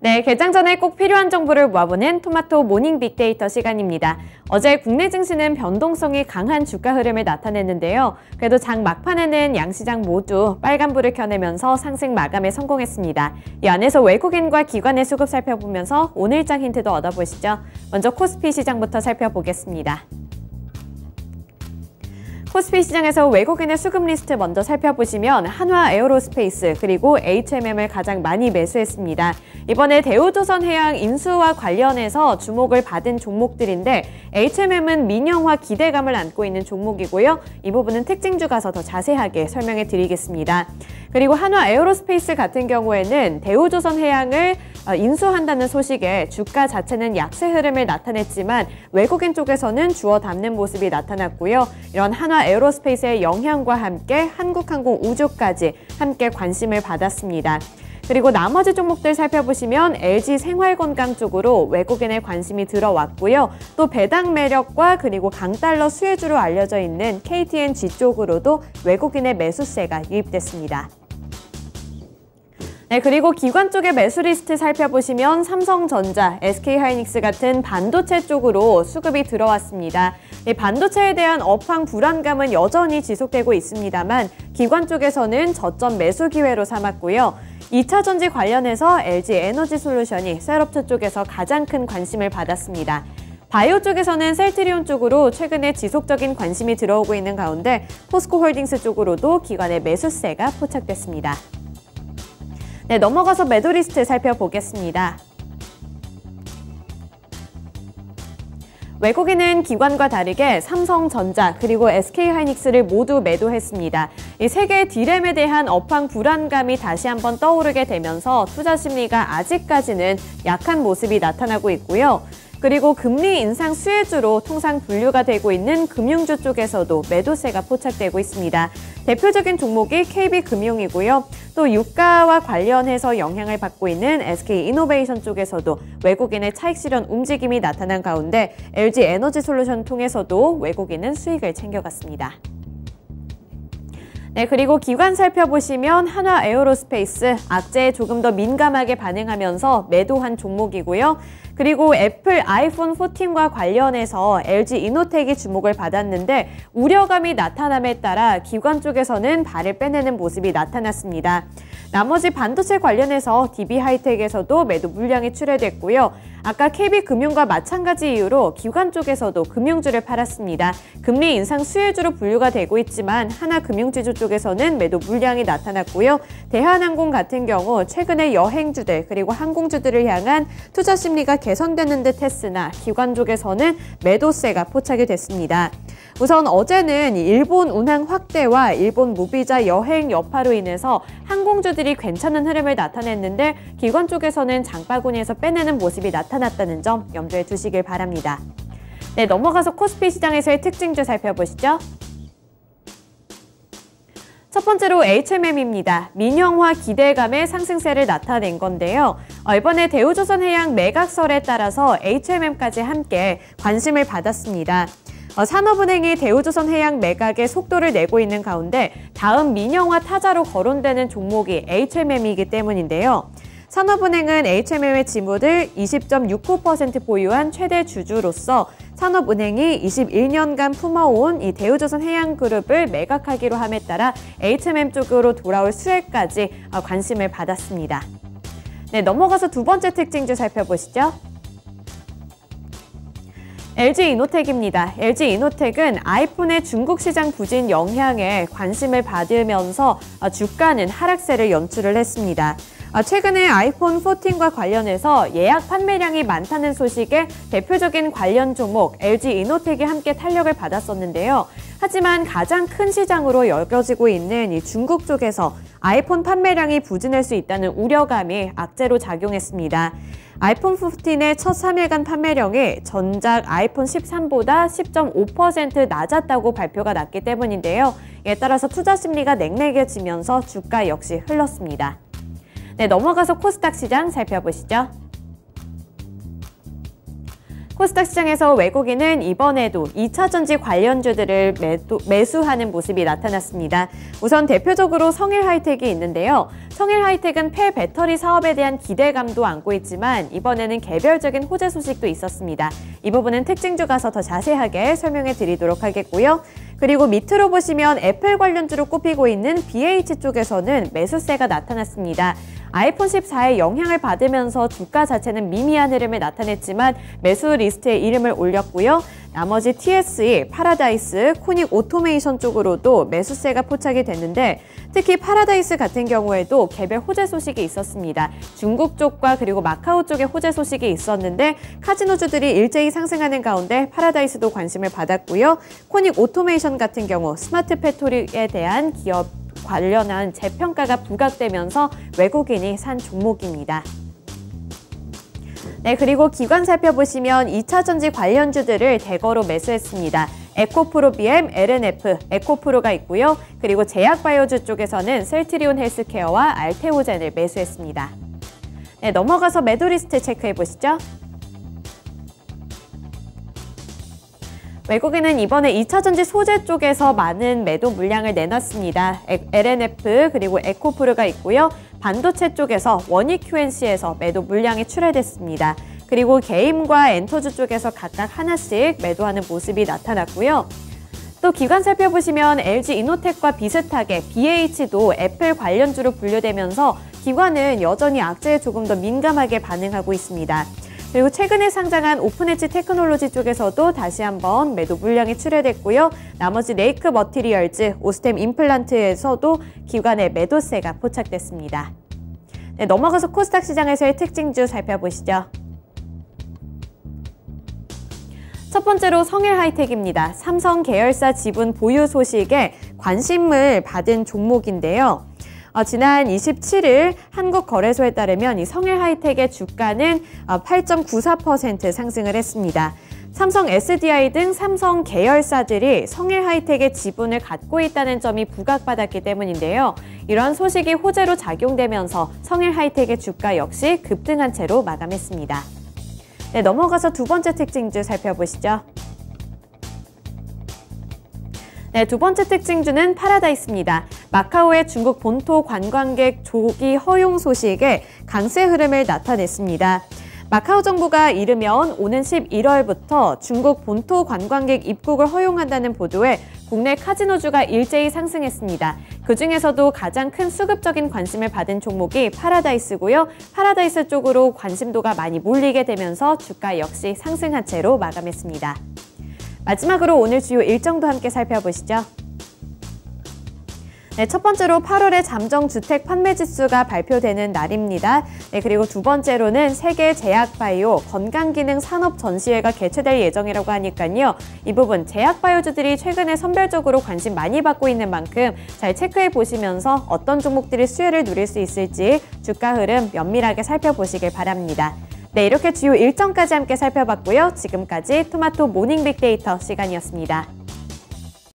네, 개장 전에 꼭 필요한 정보를 모아보는 토마토 모닝 빅데이터 시간입니다. 어제 국내 증시는 변동성이 강한 주가 흐름을 나타냈는데요. 그래도 장 막판에는 양시장 모두 빨간불을 켜내면서 상승 마감에 성공했습니다. 이 안에서 외국인과 기관의 수급 살펴보면서 오늘장 힌트도 얻어보시죠. 먼저 코스피 시장부터 살펴보겠습니다. 코스피 시장에서 외국인의 수급 리스트 먼저 살펴보시면 한화 에어로스페이스 그리고 HMM을 가장 많이 매수했습니다. 이번에 대우조선해양 인수와 관련해서 주목을 받은 종목들인데 HMM은 민영화 기대감을 안고 있는 종목이고요. 이 부분은 특징주 가서 더 자세하게 설명해 드리겠습니다. 그리고 한화 에어로스페이스 같은 경우에는 대우조선해양을 어, 인수한다는 소식에 주가 자체는 약세 흐름을 나타냈지만 외국인 쪽에서는 주어 담는 모습이 나타났고요. 이런 한화 에어로스페이스의 영향과 함께 한국항공 우주까지 함께 관심을 받았습니다. 그리고 나머지 종목들 살펴보시면 LG 생활건강 쪽으로 외국인의 관심이 들어왔고요. 또 배당 매력과 그리고 강달러 수혜주로 알려져 있는 KTNG 쪽으로도 외국인의 매수세가 유입됐습니다. 네, 그리고 기관 쪽의 매수 리스트 살펴보시면 삼성전자, SK하이닉스 같은 반도체 쪽으로 수급이 들어왔습니다. 이 반도체에 대한 업황 불안감은 여전히 지속되고 있습니다만 기관 쪽에서는 저점 매수 기회로 삼았고요. 2차 전지 관련해서 LG 에너지 솔루션이 셀업체 쪽에서 가장 큰 관심을 받았습니다. 바이오 쪽에서는 셀트리온 쪽으로 최근에 지속적인 관심이 들어오고 있는 가운데 포스코 홀딩스 쪽으로도 기관의 매수세가 포착됐습니다. 네, 넘어가서 매도 리스트 살펴보겠습니다. 외국인은 기관과 다르게 삼성전자 그리고 SK하이닉스를 모두 매도했습니다. 이 세계 디램에 대한 업황 불안감이 다시 한번 떠오르게 되면서 투자 심리가 아직까지는 약한 모습이 나타나고 있고요. 그리고 금리 인상 수혜주로 통상 분류가 되고 있는 금융주 쪽에서도 매도세가 포착되고 있습니다. 대표적인 종목이 KB금융이고요. 또 유가와 관련해서 영향을 받고 있는 SK이노베이션 쪽에서도 외국인의 차익 실현 움직임이 나타난 가운데 LG 에너지 솔루션 통해서도 외국인은 수익을 챙겨갔습니다. 네, 그리고 기관 살펴보시면 한화 에어로스페이스 악재에 조금 더 민감하게 반응하면서 매도한 종목이고요. 그리고 애플 아이폰 14과 관련해서 LG 이노텍이 주목을 받았는데 우려감이 나타남에 따라 기관 쪽에서는 발을 빼내는 모습이 나타났습니다. 나머지 반도체 관련해서 DB 하이텍에서도 매도 물량이 출회됐고요. 아까 KB금융과 마찬가지 이유로 기관 쪽에서도 금융주를 팔았습니다. 금리 인상 수혜주로 분류가 되고 있지만 하나금융지주 쪽에서는 매도 물량이 나타났고요. 대한항공 같은 경우 최근에 여행주들 그리고 항공주들을 향한 투자 심리가 개선되는 듯 했으나 기관 쪽에서는 매도세가 포착이 됐습니다. 우선 어제는 일본 운항 확대와 일본 무비자 여행 여파로 인해서 항공주들이 괜찮은 흐름을 나타냈는데 기관 쪽에서는 장바구니에서 빼내는 모습이 나타났다는 점 염두에 두시길 바랍니다. 네, 넘어가서 코스피 시장에서의 특징주 살펴보시죠. 첫 번째로 HMM입니다. 민영화 기대감의 상승세를 나타낸 건데요. 어, 이번에 대우조선해양 매각설에 따라서 HMM까지 함께 관심을 받았습니다. 어, 산업은행이 대우조선해양 매각에 속도를 내고 있는 가운데 다음 민영화 타자로 거론되는 종목이 HMM이기 때문인데요. 산업은행은 HMM의 지분을 20.69% 보유한 최대 주주로서 산업은행이 21년간 품어온 이 대우조선 해양그룹을 매각하기로 함에 따라 HMM 쪽으로 돌아올 수혜까지 어, 관심을 받았습니다. 네, 넘어가서 두 번째 특징주 살펴보시죠. LG 이노텍입니다. LG 이노텍은 아이폰의 중국 시장 부진 영향에 관심을 받으면서 어, 주가는 하락세를 연출을 했습니다. 아, 최근에 아이폰 14과 관련해서 예약 판매량이 많다는 소식에 대표적인 관련 종목 LG 이노텍이 함께 탄력을 받았었는데요. 하지만 가장 큰 시장으로 여겨지고 있는 이 중국 쪽에서 아이폰 판매량이 부진할 수 있다는 우려감이 악재로 작용했습니다. 아이폰 15의 첫 3일간 판매량이 전작 아이폰 13보다 10.5% 낮았다고 발표가 났기 때문인데요. 이에 따라서 투자 심리가 냉랭해지면서 주가 역시 흘렀습니다. 네, 넘어가서 코스닥 시장 살펴보시죠. 코스닥 시장에서 외국인은 이번에도 2차 전지 관련주들을 매도, 매수하는 모습이 나타났습니다. 우선 대표적으로 성일 하이텍이 있는데요. 성일 하이텍은 폐 배터리 사업에 대한 기대감도 안고 있지만 이번에는 개별적인 호재 소식도 있었습니다. 이 부분은 특징주 가서 더 자세하게 설명해 드리도록 하겠고요. 그리고 밑으로 보시면 애플 관련주로 꼽히고 있는 BH 쪽에서는 매수세가 나타났습니다. 아이폰 14의 영향을 받으면서 주가 자체는 미미한 흐름을 나타냈지만 매수 리스트에 이름을 올렸고요. 나머지 TSE, 파라다이스, 코닉 오토메이션 쪽으로도 매수세가 포착이 됐는데 특히 파라다이스 같은 경우에도 개별 호재 소식이 있었습니다. 중국 쪽과 그리고 마카오 쪽의 호재 소식이 있었는데 카지노주들이 일제히 상승하는 가운데 파라다이스도 관심을 받았고요. 코닉 오토메이션 같은 경우 smart factory에 대한 기업 관련한 재평가가 부각되면서 외국인이 산 종목입니다. 네, 그리고 기관 살펴보시면 2차 전지 관련주들을 대거로 매수했습니다. 에코프로 BM, LNF, 에코프로가 있고요. 그리고 제약바이오주 쪽에서는 셀트리온 헬스케어와 알테오젠을 매수했습니다. 네, 넘어가서 매도 리스트 체크해 보시죠. 외국인은 이번에 2차 전지 소재 쪽에서 많은 매도 물량을 내놨습니다. LNF 그리고 에코프르가 있고요. 반도체 쪽에서 원익 QNC에서 매도 물량이 출회됐습니다. 그리고 게임과 엔터주 쪽에서 각각 하나씩 매도하는 모습이 나타났고요. 또 기관 살펴보시면 LG 이노텍과 비슷하게 BH도 애플 관련주로 분류되면서 기관은 여전히 악재에 조금 더 민감하게 반응하고 있습니다. 그리고 최근에 상장한 오픈엣지 테크놀로지 쪽에서도 다시 한번 매도 물량이 출회됐고요. 나머지 레이크 머티리얼즈, 오스템 임플란트에서도 기관의 매도세가 포착됐습니다. 네, 넘어가서 코스닥 시장에서의 특징주 살펴보시죠. 첫 번째로 성일 하이텍입니다. 삼성 계열사 지분 보유 소식에 관심을 받은 종목인데요. 어, 지난 27일 한국거래소에 따르면 이 성일 하이텍의 주가는 8.94% 어, 상승을 했습니다. 삼성 SDI 등 삼성 계열사들이 성일 하이텍의 지분을 갖고 있다는 점이 부각받았기 때문인데요. 이러한 소식이 호재로 작용되면서 성일 하이텍의 주가 역시 급등한 채로 마감했습니다. 네, 넘어가서 두 번째 특징주 살펴보시죠. 네, 두 번째 특징주는 파라다이스입니다. 마카오의 중국 본토 관광객 조기 허용 소식에 강세 흐름을 나타냈습니다. 마카오 정부가 이르면 오는 11월부터 중국 본토 관광객 입국을 허용한다는 보도에 국내 카지노주가 일제히 상승했습니다. 그 중에서도 가장 큰 수급적인 관심을 받은 종목이 파라다이스고요. 파라다이스 쪽으로 관심도가 많이 몰리게 되면서 주가 역시 상승한 채로 마감했습니다. 마지막으로 오늘 주요 일정도 함께 살펴보시죠. 네, 첫 번째로 8월에 잠정 주택 판매 지수가 발표되는 날입니다. 네, 그리고 두 번째로는 세계 제약바이오 건강기능 산업 전시회가 개최될 예정이라고 하니까요. 이 부분 제약바이오주들이 최근에 선별적으로 관심 많이 받고 있는 만큼 잘 체크해 보시면서 어떤 종목들이 수혜를 누릴 수 있을지 주가 흐름 면밀하게 살펴보시길 바랍니다. 네, 이렇게 주요 일정까지 함께 살펴봤고요. 지금까지 토마토 모닝 빅데이터 시간이었습니다.